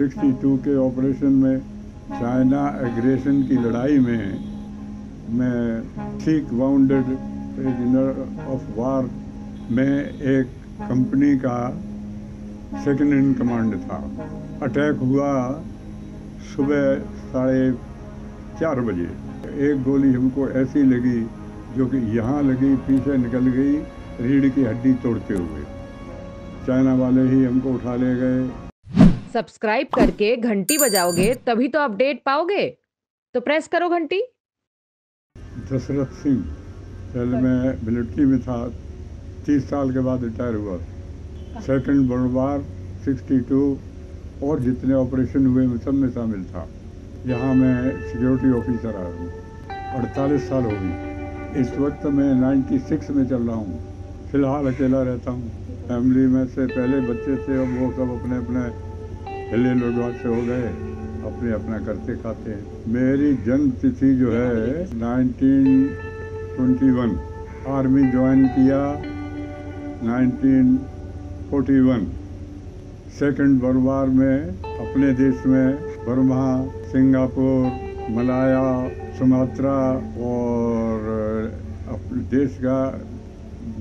62 के ऑपरेशन में China aggression की लड़ाई में मैं ठीक वाउंडेड प्रिजनर ऑफ़ वार में एक कंपनी का सेकंड इन कमांड था। अटैक हुआ सुबह साढ़े चार बजे। एक गोली हमको ऐसी लगी जो कि यहाँ लगी पीछे निकल गई रीढ़ की हड्डी तोड़ते हुए। चाइना वाले ही हमको उठा ले गए। सब्सक्राइब करके घंटी बजाओगे, तभी तो अपडेट पाओगे। तो प्रेस करो घंटी। दशरथ सिंह, पहले मैं मिलिट्री में था, तीस साल के बाद रिटायर हुआ। सेकंड वर्ल्ड वार 62 और जितने ऑपरेशन हुए, मैं सब में शामिल था। यहाँ मैं सिक्योरिटी ऑफिसर आया हूँ। अड़तालीस साल हो गई इस वक्त मैं 96 में चल रहा हूँ। फ़िलहाल अकेला रहता हूँ। फैमिली में से पहले बच्चे थे और वो सब अपने अपने हिले लोडवाट से हो गए, अपने अपना करते खाते हैं। मेरी जन्म तिथि जो है 1921 आर्मी ज्वाइन किया 1941 सेकंड वर्ल्ड वार में अपने देश में बर्मा, सिंगापुर, मलाया, सुमात्रा और अपने देश का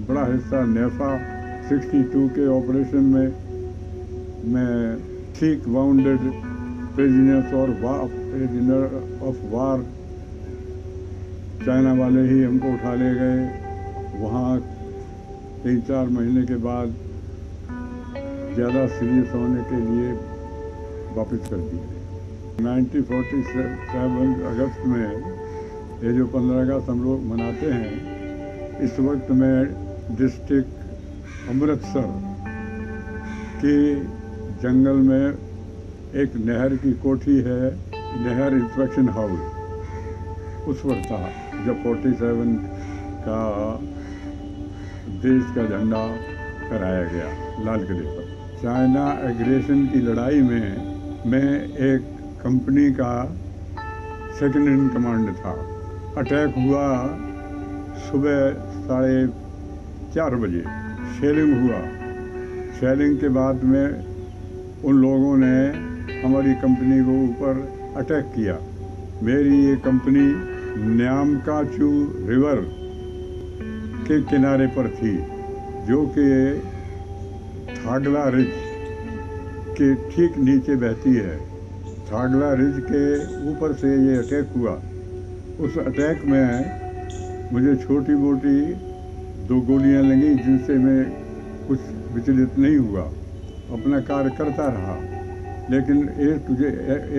बड़ा हिस्सा, नेफा 62 के ऑपरेशन में मैं ठीक वाउंडेड प्रिजनर्स और प्रिजनर ऑफ़ वार चाइना वाले ही हमको उठा ले गए। वहाँ तीन चार महीने के बाद ज़्यादा सीरियस होने के लिए वापस कर दिए 1947 अगस्त में ये जो पंद्रह अगस्त हम लोग मनाते हैं, इस वक्त मैं डिस्ट्रिक्ट अमृतसर के जंगल में एक नहर की कोठी है, नहर इंस्पेक्शन हाउस। उस वक्त था, जब 47 का देश का झंडा कराया गया, लाल किले पर। चाइना एग्रेशन की लड़ाई में मैं एक कंपनी का सेकंड इन कमांड था। अटैक हुआ सुबह साढ़े चार बजे। शेलिंग हुआ। शेलिंग के बाद में उन लोगों ने हमारी कंपनी को ऊपर अटैक किया। मेरी ये कंपनी न्यामकाचू रिवर के किनारे पर थी, जो कि थागला रिज के ठीक नीचे बहती है। थागला रिज के ऊपर से ये अटैक हुआ। उस अटैक में मुझे छोटी मोटी दो गोलियाँ लगी, जिनसे मैं कुछ विचलित नहीं हुआ। अपना कार्य करता रहा। लेकिन एक तुझे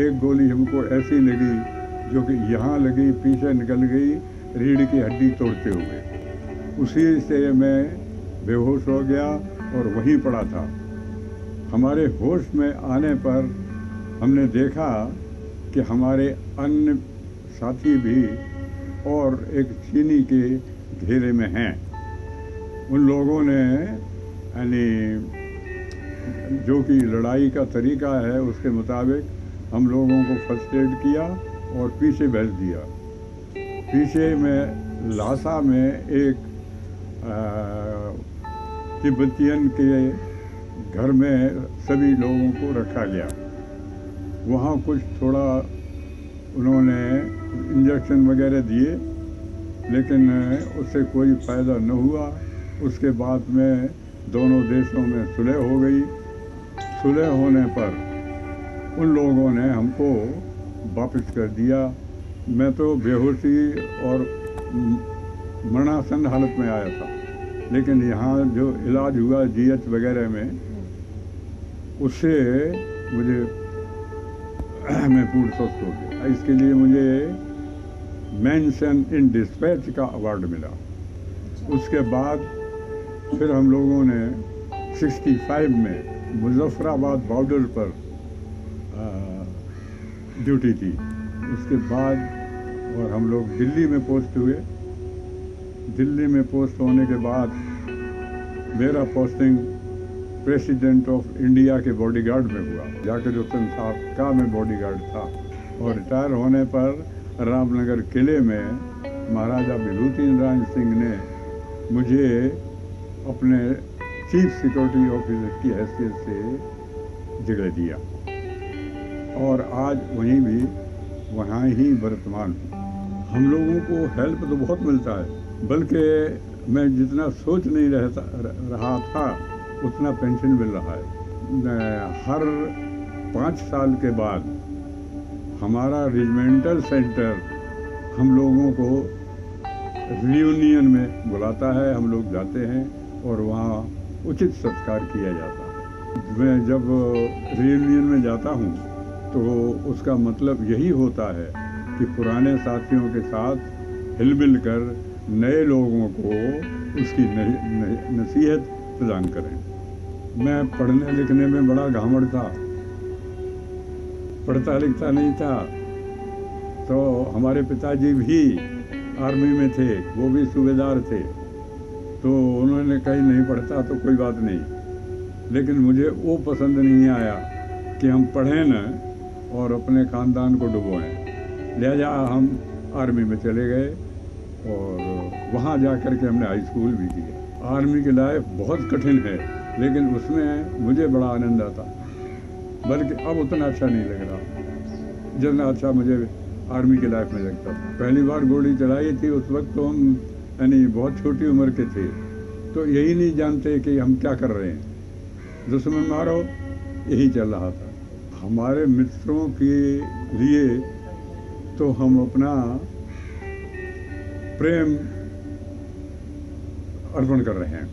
एक गोली हमको ऐसी लगी जो कि यहाँ लगी, पीछे निकल गई, रीढ़ की हड्डी तोड़ते हुए। उसी से मैं बेहोश हो गया और वहीं पड़ा था। हमारे होश में आने पर हमने देखा कि हमारे अन्य साथी भी और एक चीनी के घेरे में हैं। उन लोगों ने, यानी जो कि लड़ाई का तरीका है, उसके मुताबिक हम लोगों को फ़र्स्ट एड किया और पीछे भेज दिया। पीछे में, लासा में एक तिब्बतियन के घर में सभी लोगों को रखा गया। वहाँ कुछ थोड़ा उन्होंने इंजेक्शन वगैरह दिए, लेकिन, उससे कोई फ़ायदा न हुआ। उसके बाद में दोनों देशों में सुलह हो गई। सुलह होने पर उन लोगों ने हमको वापस कर दिया। मैं तो बेहोशी और मरणासन हालत में आया था। लेकिन यहाँ जो इलाज हुआ जीएच वगैरह में उससे मुझे मैं पूर्ण स्वस्थ हो गया। इसके लिए मुझे मेंशन इन डिस्पैच का अवार्ड मिला। उसके बाद फिर हम लोगों ने 65 में मुजफ्फराबाद बॉर्डर पर ड्यूटी की। उसके बाद और हम लोग दिल्ली में पोस्ट हुए। दिल्ली में पोस्ट होने के बाद मेरा पोस्टिंग प्रेसिडेंट ऑफ़ इंडिया के बॉडीगार्ड में हुआ। जाकर उतन साहब का मैं बॉडीगार्ड था। और रिटायर होने पर रामनगर किले में महाराजा विभूति नारायण सिंह ने मुझे अपने चीफ सिक्योरिटी ऑफिसर की हैसियत से जगह दिया। और आज वहीं भी, वहाँ ही वर्तमान हम लोगों को हेल्प तो बहुत मिलता है, बल्कि मैं जितना सोच नहीं रहता, रहा था, उतना पेंशन मिल रहा है। हर पाँच साल के बाद हमारा रेजिमेंटल सेंटर हम लोगों को रियूनियन में बुलाता है, हम लोग जाते हैं और वहाँ उचित सत्कार किया जाता है। मैं जब रियूनियन में जाता हूँ तो उसका मतलब यही होता है कि पुराने साथियों के साथ हिल मिल कर नए लोगों को उसकी नसीहत प्रदान करें। मैं पढ़ने लिखने में बड़ा घामड़ था। पढ़ता लिखता नहीं था। तो हमारे पिताजी भी आर्मी में थे, वो भी सूबेदार थे। तो उन्होंने कहीं, नहीं पढ़ता तो कोई बात नहीं। लेकिन मुझे वो पसंद नहीं आया कि हम पढ़ें न और अपने ख़ानदान को डुबोएँ। लिहाजा हम आर्मी में चले गए और वहाँ जा कर के हमने हाई स्कूल भी किया। आर्मी की लाइफ बहुत कठिन है, लेकिन उसमें मुझे बड़ा आनंद आता। बल्कि अब उतना अच्छा नहीं लग रहा। जितना अच्छा मुझे आर्मी की लाइफ में लगता था। पहली बार गोली चलाई थी उस वक्त तो हम यानी बहुत छोटी उम्र के थे तो यही नहीं जानते कि हम क्या कर रहे हैं। दुश्मन मारो, यही चल रहा था। हमारे मित्रों के लिए तो हम अपना प्रेम अर्पण कर रहे हैं।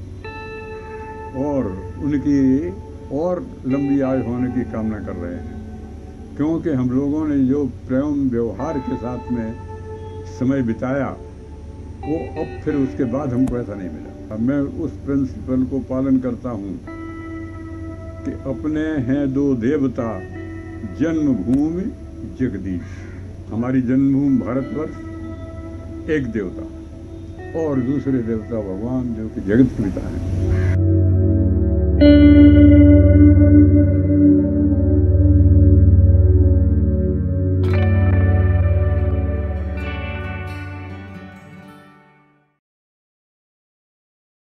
और उनकी और लंबी आयु होने की कामना कर रहे हैं। क्योंकि हम लोगों ने जो प्रेम व्यवहार के साथ में समय बिताया वो अब फिर उसके बाद हमको ऐसा नहीं मिला। अब मैं उस प्रिंसिपल को पालन करता हूँ कि अपने हैं दो देवता, जन्मभूमि जगदीश। हमारी जन्मभूमि भारतवर्ष, एक देवता और दूसरे देवता भगवान जो कि जगत पिता हैं।